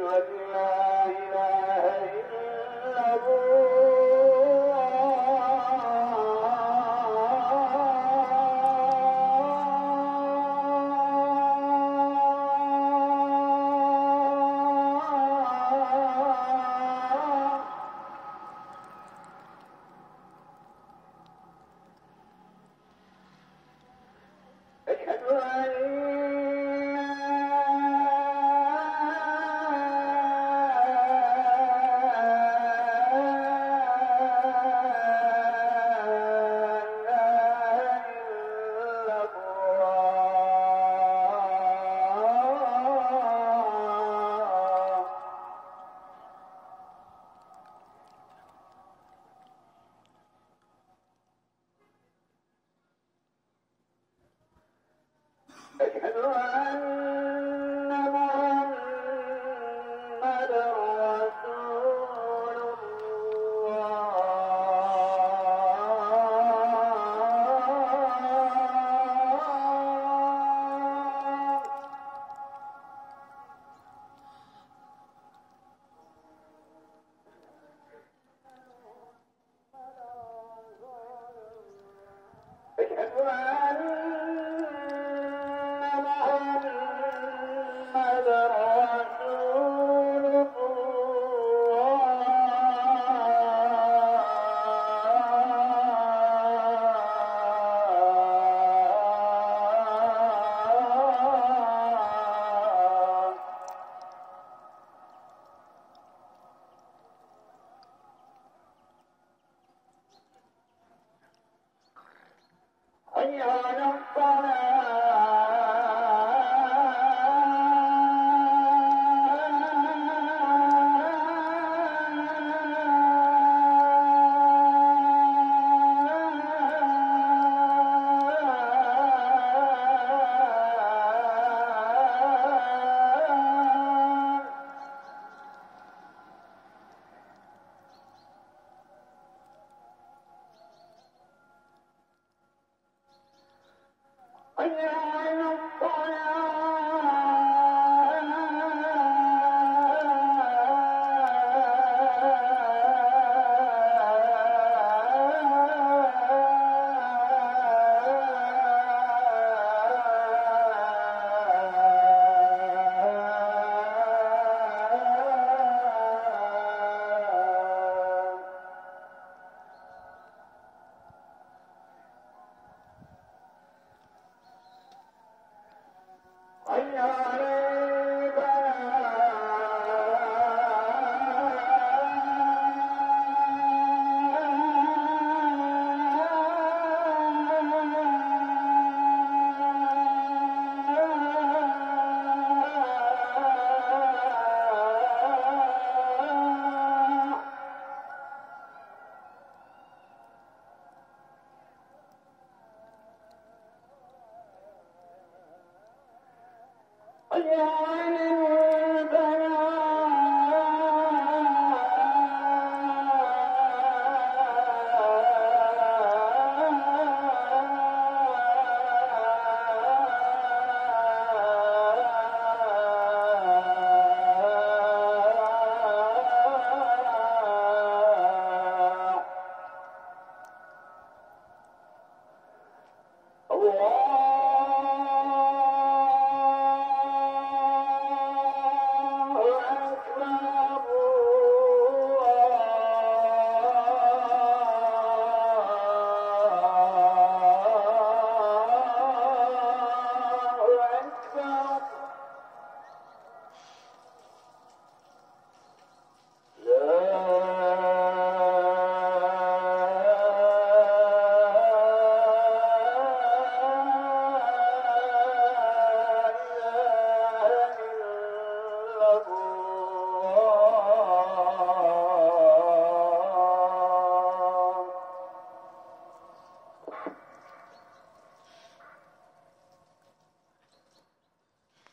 أشهد أن Oh, حي على Allah